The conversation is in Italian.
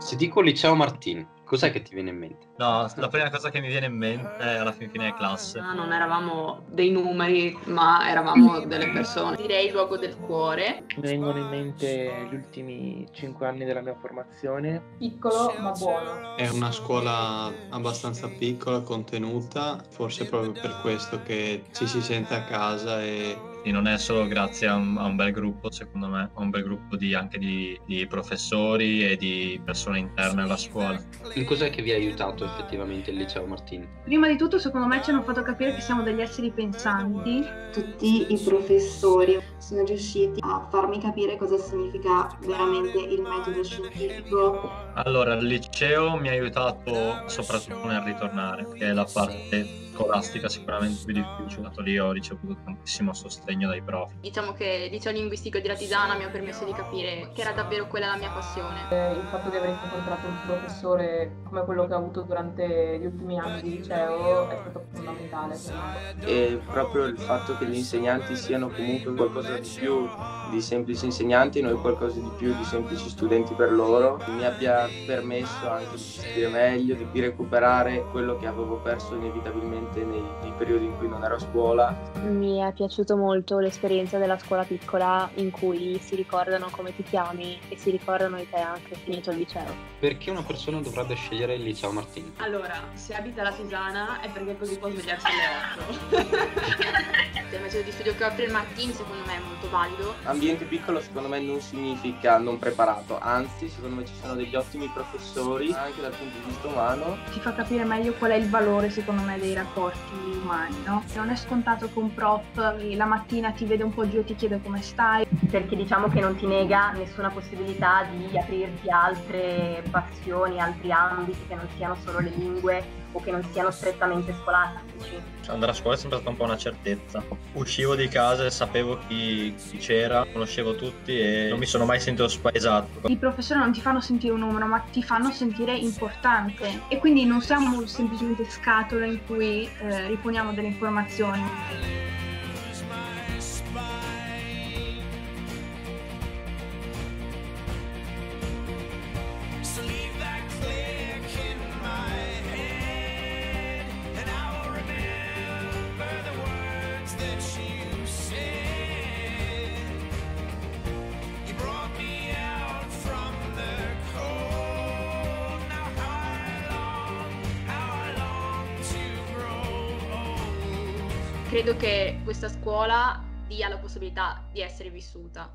Se dico liceo Martin, cos'è che ti viene in mente? No, la prima cosa che mi viene in mente è alla fin fine classe. Ah, non eravamo dei numeri, ma eravamo delle persone. Direi il luogo del cuore. Mi vengono in mente gli ultimi cinque anni della mia formazione. Piccolo ma buono. È una scuola abbastanza piccola, contenuta, forse proprio per questo che ci si sente a casa e E non è solo grazie a un, a un bel gruppo, secondo me, a un bel gruppo di, anche di, di professori e di persone interne alla scuola. In cos'è che vi ha aiutato effettivamente il liceo Martin? Prima di tutto, secondo me, ci hanno fatto capire che siamo degli esseri pensanti. Tutti i professori sono riusciti a farmi capire cosa significa veramente il metodo scientifico. Allora, il liceo mi ha aiutato soprattutto nel ritornare, che è la parte scolastica sicuramente più difficile. Dato lì ho ricevuto tantissimo sostegno dai prof. Diciamo che il liceo linguistico di Latisana mi ha permesso di capire che era davvero quella la mia passione. Eh, Il fatto di aver incontrato un professore come quello che ho avuto durante gli ultimi anni di liceo è stato fondamentale per me. e proprio il fatto che gli insegnanti siano comunque qualcosa di più di semplici insegnanti e noi qualcosa di più di semplici studenti per loro mi abbia permesso anche di gestire meglio, di recuperare quello che avevo perso inevitabilmente nei, nei periodi in cui non ero a scuola. Mi è piaciuto molto l'esperienza della scuola piccola in cui si ricordano come ti chiami e si ricordano di te anche finito il liceo. Perché una persona dovrebbe scegliere il liceo Martin? Allora, se abita a Latisana è perché così può svegliarsi alle 8. il metodo di studio che offre il Martin secondo me è molto valido. Ambiente piccolo secondo me non significa non preparato, anzi secondo me ci sono degli ottimi professori anche dal punto di vista umano Ti fa capire meglio qual è il valore, secondo me, dei rapporti umani, no? Non è scontato che un prof la mattina ti vede un po' giù e ti chiede come stai. Perché diciamo che non ti nega nessuna possibilità di aprirti a altre passioni, altri ambiti che non siano solo le lingue o che non siano strettamente scolastici. Cioè, andare a scuola è sempre stata un po' una certezza. Uscivo di casa e sapevo chi, chi c'era, conoscevo tutti e non mi sono mai sentito spaesato. I professori non ti fanno sentire un numero, ma ti fanno sentire importante. E quindi non siamo semplicemente scatole in cui eh, riponiamo delle informazioni. Credo che questa scuola dia la possibilità di essere vissuta.